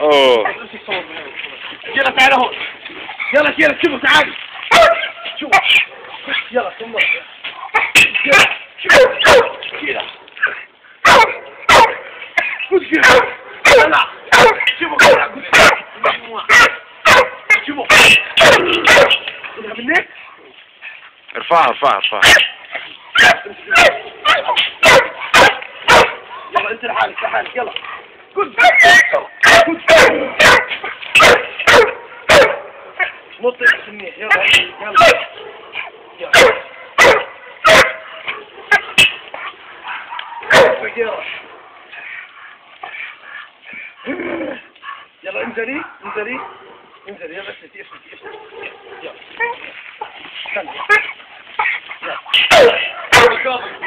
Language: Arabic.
أوه. يلا تعال هون. يلا يلا شوفوا تعال شوف يلا ثم يلا. خد كده يلا شوفوا كده شوفوا منك ارفعها ارفعها ارفعها يلا انت لحالك لحالك. يلا. خد يلا يلا يلا. يلا يلا انزلي انزلي انزلي. يلا افلتي افلتي افلتي يلا. استنى يلا.